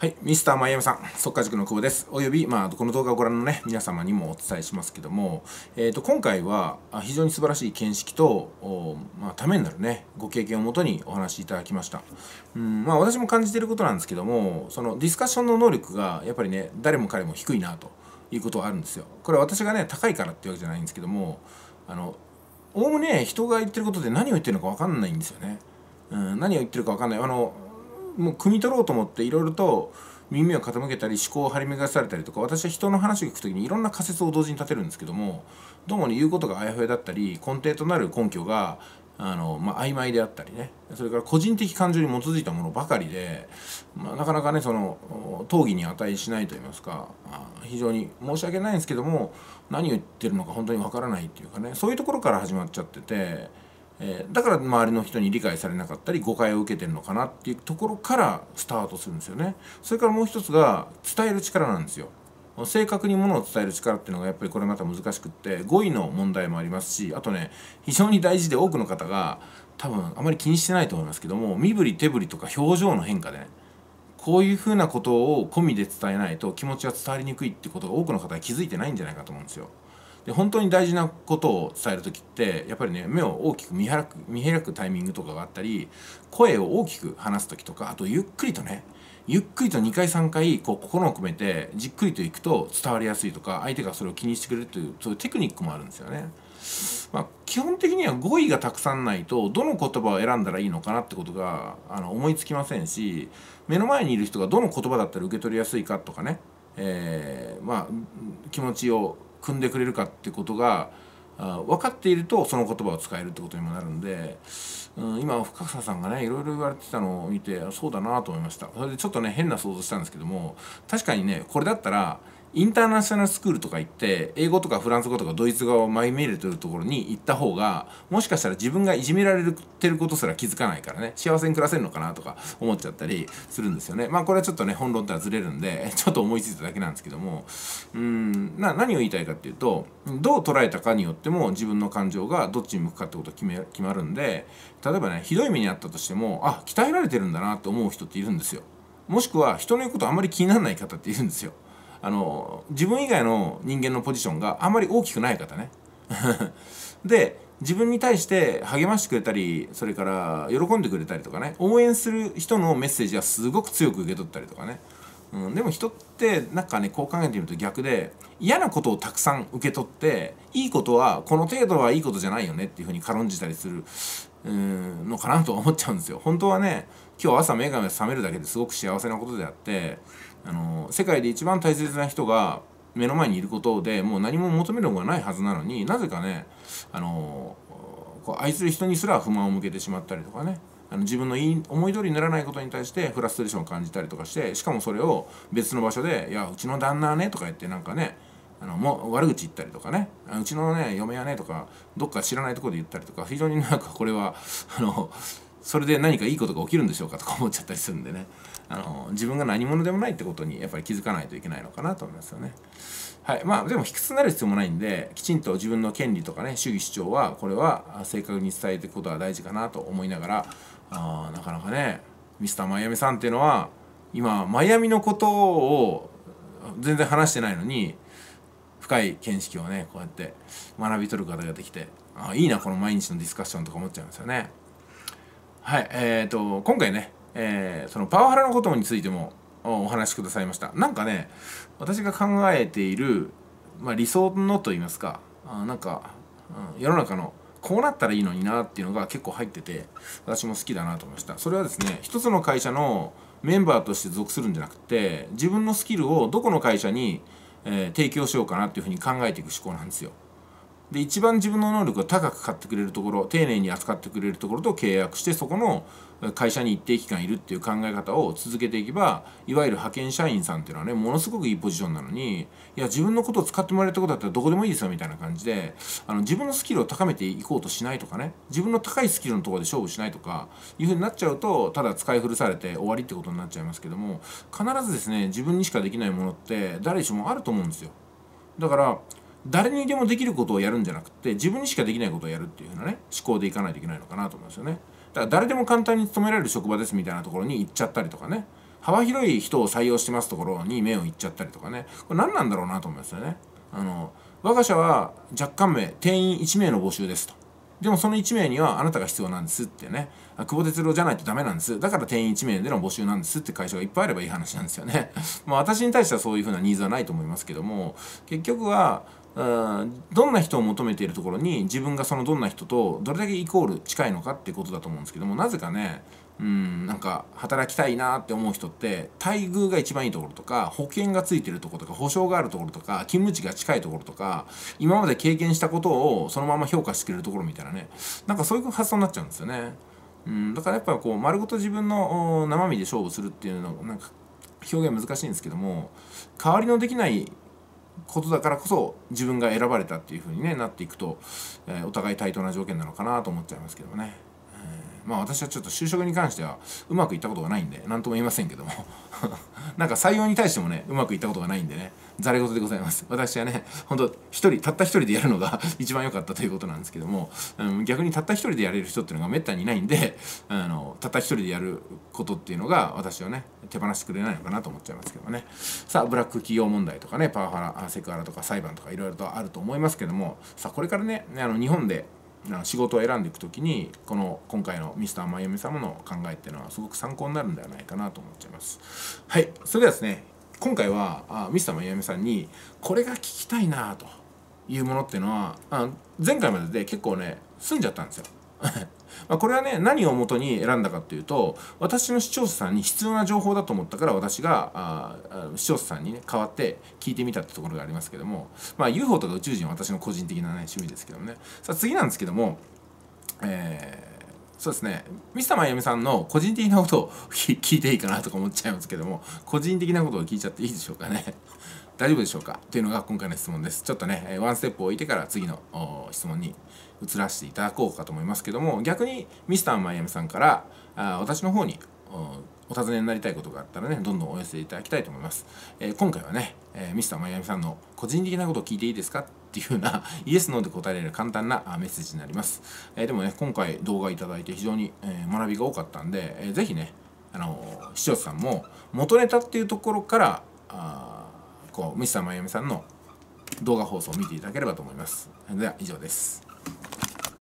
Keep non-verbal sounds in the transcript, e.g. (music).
はい、ミスターマイアミさん、速稼塾の久保です。および、まあ、この動画をご覧のね、皆様にもお伝えしますけども、えーと、今回は非常に素晴らしい見識と、まあ、ためになるね、ご経験をもとにお話しいただきました。うんまあ、私も感じていることなんですけども、そのディスカッションの能力がやっぱりね、誰も彼も低いなということはあるんですよ。これは私がね、高いからっていうわけじゃないんですけども、あの、おおむね人が言ってることで何を言ってるのか分かんないんですよね。うん、何を言ってるか分かんない。あのもう汲み取ろうと思っていろいろと耳を傾けたり思考を張り巡らされたりとか私は人の話を聞く時にいろんな仮説を同時に立てるんですけどもどうも、ね、言うことがあやふやだったり根底となる根拠があの、まあ、曖昧であったりねそれから個人的感情に基づいたものばかりで、まあ、なかなかねその討議に値しないと言いますか非常に申し訳ないんですけども何を言ってるのか本当にわからないっていうかねそういうところから始まっちゃってて。えー、だから周りの人に理解されなかったり誤解を受けてるのかなっていうところからスタートするんですよねそれからもう一つが伝える力なんですよ正確にものを伝える力っていうのがやっぱりこれまた難しくって語彙の問題もありますしあとね非常に大事で多くの方が多分あまり気にしてないと思いますけども身振り手振りとか表情の変化でねこういうふうなことを込みで伝えないと気持ちが伝わりにくいってことが多くの方は気づいてないんじゃないかと思うんですよ。で本当に大事なことを伝える時ってやっぱりね目を大きく見開く見開くタイミングとかがあったり声を大きく話す時とかあとゆっくりとねゆっくりと2回3回こう心を込めてじっくりといくと伝わりやすいとか相手がそれを気にしてくれるというそういうテクニックもあるんですよね。まあ、基本的には語彙がたくさんないとどの言葉を選んだらいいのかなってことがあの思いつきませんし目の前にいる人がどの言葉だったら受け取りやすいかとかね、えー、まあ気持ちを組んでくれるかってことが分かっているとその言葉を使えるってことにもなるんで、うん、今深草さんがねいろいろ言われてたのを見てそうだなと思いました。それでちょっとね変な想像したんですけども確かにねこれだったらインターナショナルスクールとか行って英語とかフランス語とかドイツ語をマイメールというところに行った方がもしかしたら自分がいじめられてることすら気づかないからね。幸せに暮らせるのかなとか思っちゃったりするんですよね。まあこれはちょっとね本論とはずれるんで (laughs) ちょっと思いついただけなんですけども。うんな何を言いたいかっていうとどう捉えたかによっても自分の感情がどっちに向くかってことが決め決まるんで例えばねひどい目にあったとしてもあ鍛えられてるんだなと思う人っているんですよ。もしくは人の言うことあんまり気にならない方っているんですよ。あの自分以外の人間のポジションがあんまり大きくない方ね。(laughs) で自分に対して励ましてくれたりそれから喜んでくれたりとかね。応援する人のメッセージはすごく強く受け取ったりとかね、うん、でも人ってなんかねこう考えてみると逆で嫌なことをたくさん受け取っていいことはこの程度はいいことじゃないよねっていうふうに軽んじたりするうんのかなと思っちゃうんですよ。本当はね今日朝目が覚めるだけですごく幸せなことであってあの世界で一番大切な人が目の前にいることでもう何も求めるものがないはずなのになぜかねあのこう愛する人にすら不満を向けてしまったりとかねあの自分のいい思い通りにならないことに対してフラストレーションを感じたりとかしてしかもそれを別の場所で「いやうちの旦那はね」とか言ってなんかねあのもう悪口言ったりとかねうちのね嫁はねとかどっか知らないところで言ったりとか非常になんかこれはあのそれで何かいいことが起きるんでしょうかとか思っちゃったりするんでねあの自分が何者でもないってことにやっぱり気づかないといけないのかなと思いますよね。はいまあ、でも卑屈になる必要もないんできちんと自分の権利とかね主義主張はこれは正確に伝えていくことは大事かなと思いながらあなかなかねミスターマイアミさんっていうのは今マイアミのことを全然話してないのに深い見識をねこうやって学び取る方ができてあいいなこの毎日のディスカッションとか思っちゃいますよね。はいえーと、今回ね、えー、そのパワハラのことについてもお話しくださいました。なんかね私が考えている、まあ、理想のと言いますかあなんか、うん、世の中のこうなったらいいのになっていうのが結構入ってて私も好きだなと思いました。それはですね一つの会社のメンバーとして属するんじゃなくて自分のスキルをどこの会社に、えー、提供しようかなっていうふうに考えていく思考なんですよ。で一番自分の能力を高く買ってくれるところ丁寧に扱ってくれるところと契約してそこの会社に一定期間いるっていう考え方を続けていけばいわゆる派遣社員さんっていうのはねものすごくいいポジションなのにいや自分のことを使ってもらえるとことだったらどこでもいいですよみたいな感じであの自分のスキルを高めていこうとしないとかね自分の高いスキルのところで勝負しないとかいうふうになっちゃうとただ使い古されて終わりってことになっちゃいますけども必ずですね自分にしかできないものって誰しもあると思うんですよ。だから誰にでもできることをやるんじゃなくて自分にしかできないことをやるっていうふうなね思考でいかないといけないのかなと思いますよね。だから誰でも簡単に勤められる職場ですみたいなところに行っちゃったりとかね。幅広い人を採用してますところに目をいっちゃったりとかね。これ何なんだろうなと思いますよね。あの我が社は若干名定員1名の募集ですと。でもその1名にはあなたが必要なんですってね。久保哲郎じゃないとダメなんです。だから定員1名での募集なんですって会社がいっぱいあればいい話なんですよね。(laughs) まあ私に対してはそういうふうなニーズはないと思いますけども結局はうんどんな人を求めているところに自分がそのどんな人とどれだけイコール近いのかってことだと思うんですけどもなぜかねうんなんか働きたいなって思う人って待遇が一番いいところとか保険がついてるところとか保証があるところとか勤務地が近いところとか今まで経験したことをそのまま評価してくれるところみたいなねなんかそういう発想になっちゃうんですよね。うん、だからやっぱこう丸ごと自分の生身で勝負するっていうのなんか表現難しいんですけども代わりのできないことだからこそ自分が選ばれたっていう風にねなっていくと、えー、お互い対等な条件なのかなと思っちゃいますけどね。えまあ私はちょっと就職に関してはうまくいったことがないんで何とも言いませんけども (laughs) なんか採用に対してもねうまくいったことがないんでねざれ言でございます。私はね本当一人たった一人でやるのが (laughs) 一番良かったということなんですけども、うん、逆にたった一人でやれる人っていうのがめったにいないんであのたった一人でやることっていうのが私はね手放してくれないのかなと思っちゃいますけどね。さあブラック企業問題とかねパワハラセクハラとか裁判とかいろいろとあると思いますけどもさあこれからねあの日本で仕事を選んでいく時にこの今回のミスターマイアミ様の考えっていうのはすごく参考になるんではないかなと思っちゃいます。はいそれではですね今回はあミスターマイアミさんにこれが聞きたいなというものっていうのはあ前回までで結構ね済んじゃったんですよ。(laughs) まこれはね何をもとに選んだかっていうと私の視聴者さんに必要な情報だと思ったから私があ視聴者さんにね代わって聞いてみたってところがありますけどもまあ UFO とか宇宙人は私の個人的なね趣味ですけどもね。さあ次なんですけどもえーそうですね。ミスターマイアミさんの個人的なことを聞いていいかなとか思っちゃいますけども、個人的なことを聞いちゃっていいでしょうかね。(laughs) 大丈夫でしょうかというのが今回の質問です。ちょっとね、ワンステップ置いてから次の質問に移らせていただこうかと思いますけども逆にミスターマイアミさんからあ私の方にお尋ねになりたいことがあったらねどんどんお寄せいただきたいと思います、えー、今回はね、えー、ミスターマイアミさんの個人的なことを聞いていいですかっていうような (laughs) イエス・ノーで答えられる簡単なメッセージになります、えー、でもね今回動画いただいて非常に、え学びが多かったんで、えー、ぜひねあの視聴者さんも元ネタっていうところからあこうミスターマイアミさんの動画放送を見ていただければと思います。では以上です。